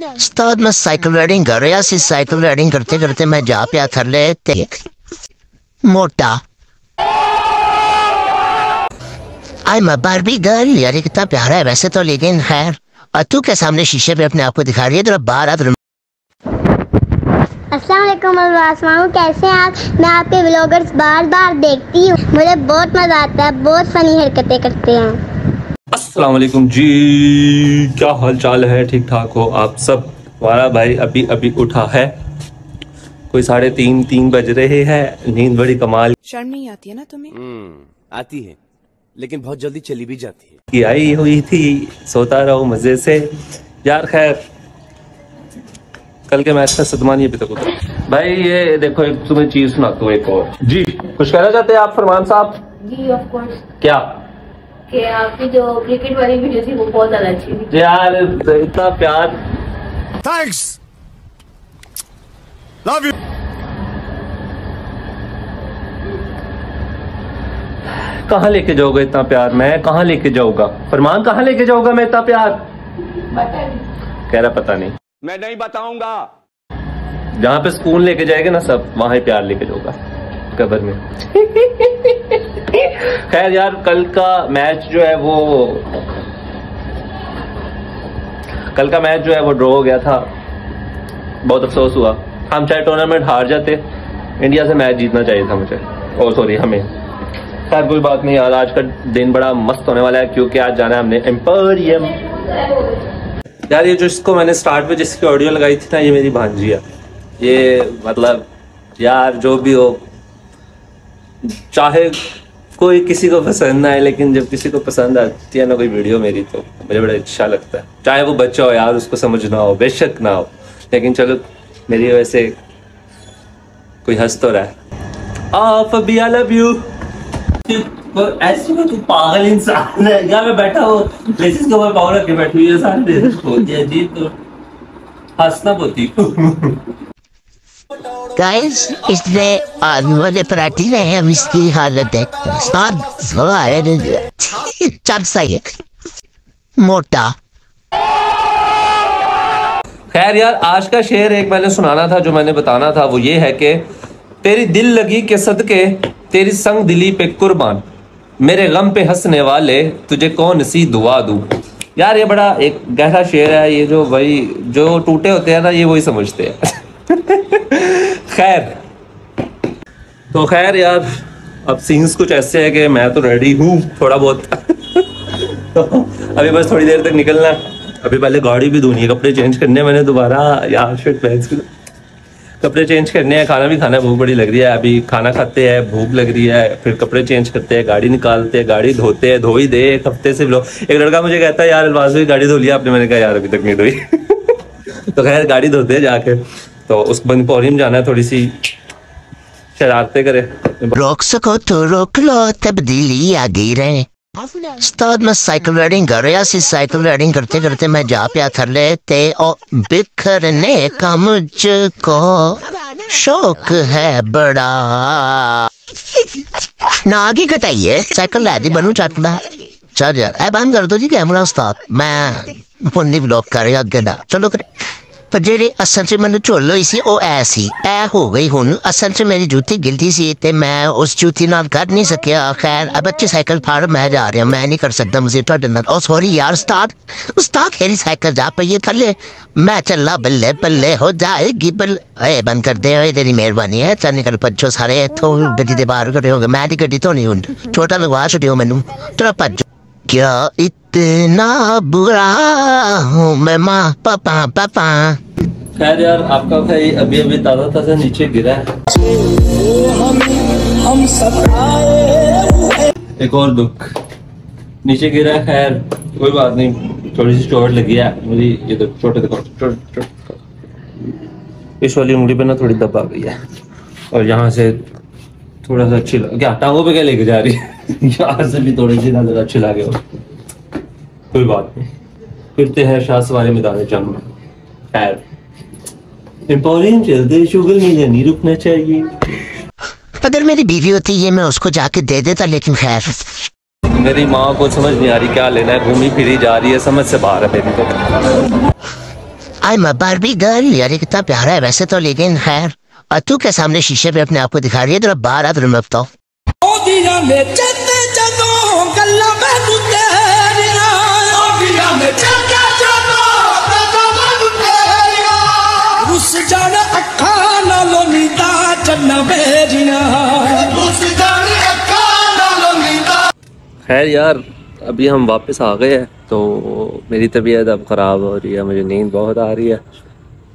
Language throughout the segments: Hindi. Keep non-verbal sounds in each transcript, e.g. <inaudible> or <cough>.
उस्ताद, मैं साइकिल राइडिंग कर रहा सी साइकिल राइडिंग करते करते मैं जा पिया थले ते मोटा। आई, मैं बारबी गर्ल यार कितना प्यारा है वैसे तो लेकिन खैर, और तू के सामने शीशे पे अपने आप को दिखा रही है तेरा बार आ असलम आसमाओं कैसे हैं आप? मैं आपके व्लॉगर्स बार बार देखती हूँ। मुझे बहुत मज़ा आता है, बहुत फनी हरकतें करते हैं। अस्सलाम वालेकुम जी। क्या हाल चाल है? ठीक ठाक हो आप सब? हमारा भाई अभी अभी उठा है। कोई साढ़े तीन तीन बज रहे हैं। नींद बड़ी कमाल। शर्म नहीं आती है ना तुम्हें? हम्म आती है। लेकिन बहुत जल्दी चली भी जाती है। की आई हुई थी सोता रहो मज़े से। यार खैर कल के मैच का सदमा नहीं अभी तक उतरा भाई ये देखो एक तुम्हें चीज़ सुनाता हूँ एक और। जी। कुछ कहना चाहते हैं आप फरमान साहब? जी ऑफ़ कोर्स क्या? कि आपकी जो क्रिकेट वाली वीडियो थी वो बहुत ज़्यादा अच्छी थी। यार इतना प्यार। थैंक्स लव यू कहाँ लेके जाओगे इतना प्यार? मैं कहाँ लेके जाऊँगा? फरमान कहाँ लेके जाऊँगा मैं इतना प्यार? कह रहा पता नहीं। मैं नहीं बताऊँगा। जहाँ पे स्कूल लेके जाएगा ना सब वहाँ ही प्यार लेके जाऊँगा। कबर में। खैर यार, कल का मैच जो है वो कल का मैच जो है वो ड्रॉ हो गया था। बहुत अफसोस हुआ। हम चाहे टूर्नामेंट हार जाते इंडिया से मैच जीतना चाहिए था मुझे। ओ सॉरी हमें। खैर, कोई बात नहीं यार, आज का दिन बड़ा मस्त होने वाला है, क्योंकि आज जाना है हमने एम्पोरियम यार, ये जो इसको मैंने स्टार्ट में जिसकी ऑडियो लगाई थी ना, ये मेरी भांजी है। ये मतलब यार, जो भी हो चाहे कोई किसी को पसंद ना आए, लेकिन जब किसी को पसंद आती है ना कोई वीडियो मेरी तो मुझे बड़ा अच्छा लगता है। चाहे वो बच्चा हो यार, उसको समझ ना हो, बेशक ना हो, लेकिन चलो, मेरी वजह से कोई हंस तो रहा है। आप अभी आई लव यू ऐसी में तू पागल इंसान है। यार मैं बैठा हूँ लेसिस के ऊपर पाँव रख के बैठी हुई है, सारे होती है जी तो। हंसना बोती गाइस इसने वाले पराठे रहे हैं, अब इसकी हालत है। चल सही है। मोटा। खैर यार, आज का शेर एक मैंने सुनाना था, जो मैंने बताना था, वो ये है कि, तेरी दिल लगी के सदके, तेरी संग दिली पे कुर्बान। मेरे गम पे हंसने वाले, तुझे कौन सी दुआ दूँ? यार, ये बड़ा एक गहरा शेर है, ये जो भाई जो टूटे होते हैं ना, ये वही समझते हैं। <laughs> खैर। तो खैर यार, अब सीन्स कुछ ऐसे है कि मैं तो रेडी हूँ थोड़ा बहुत। तो अभी बस थोड़ी देर तक निकलना है। अभी पहले गाड़ी भी धोनी है, कपड़े चेंज करने मैंने दोबारा। यार शिट पहन कपड़े चेंज करने हैं, खाना भी खाना भूख बड़ी लग रही है। अभी खाना खाते हैं, भूख लग रही है, फिर कपड़े चेंज करते हैं, गाड़ी निकालते हैं, गाड़ी धोते हैं धो ही दे, एक हफ़्ते से लोग एक लड़का मुझे कहता है, यार, अलवाज गाड़ी धो लिया आपने? मैंने कहा, यार, अभी तक नहीं धोई। <laughs> तो खैर, गाड़ी धोते हैं जाके। तो उस बंदपोरियम जाना है, थोड़ी सी शरारते करे। रोक सको तो रोक लो, तब्दीली आ गई रहे। उस्ताद, मैं साइकिल राइडिंग कर रहा सी साइकिल राइडिंग करते करते मैं जा पिया थले ते, और बिखरने का मुझको शौक है बड़ा। ना कटाइए साइकिल ला बनू चटना चल यार ए, बंद कर दो जी कैमरा उस्ताद। मैं पुन्नी ब्लॉक कर रहा चलो, करे। पर जेडे असल च मैंने झुल हुई सी ऐ सी हो गई हूँ असल च मेरी जूती गिलती सी ते मैं उस जूती नाल कर नहीं सकया खैर अब बच्चे साइकिल फार मैं जा रहा मैं नहीं कर सकता मुझे थोड़े नाल ओ सॉरी यार उस्ताद उस्ताद खेरी साइकिल जा पइए थल्ले मैं चला बल्ले बल्ले हो जाएगी बल ए बंद कर दे ओए तेरी मेहरबानी है चल निकल पछो सारे इथों गड्डी दे बाहर खड़े मैं दी गड्डी तो नहीं हूँ छोटा लगवा छड़ियो मैनू तेरा पछो क्या इतना बुरा हूँ मैं माँ, पापा पापा। खैर यार, आपका भाई अभी अभी ताज़ा ताज़ा नीचे गिरा है। एक और दुख। नीचे गिरा खैर, कोई बात नहीं। थोड़ी सी चोट लगी है। मुझे ये तो छोटे देखो इस वाली उंगली पे ना थोड़ी दबा गई है। और यहाँ से थोड़ा सा अच्छी क्या टांगों पे क्या लेके जा रही है? <laughs> यहाँ से भी थोड़ी सी नज़र अच्छी लगे हो। कोई बात नहीं। फिरते हैं शाह सवारी मैदान जंग में। खैर एम्पोरियम चलते शुगर मिले नहीं रुकना चाहिए। अगर मेरी बीवी होती ये मैं उसको जाके दे देता लेकिन खैर। मेरी माँ को समझ नहीं आ रही क्या लेना है घूमी फिरी जा रही है समझ से बाहर है मेरी तो। आई मैं बारबी गर्ल यार कितना प्यारा है वैसे तो लेकिन खैर। अतु के सामने शीशे पे अपने आप को दिखा रही है? जरा बाहर आप बताओ खैर यार अभी हम वापस आ गए हैं तो मेरी तबीयत अब ख़राब हो रही है मुझे नींद बहुत आ रही है।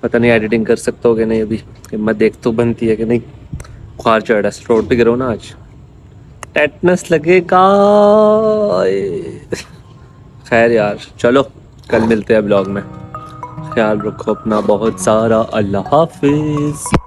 पता नहीं एडिटिंग कर सकते हो कि नहीं, अभी हिम्मत देख तो बनती है कि नहीं। बुखार चढ़ रहा है रोड पे गिरो ना आज। टेटनस लगेगा खैर यार, चलो, कल मिलते हैं ब्लॉग में। ख्याल रखो अपना बहुत सारा, अल्लाह हाफिज़।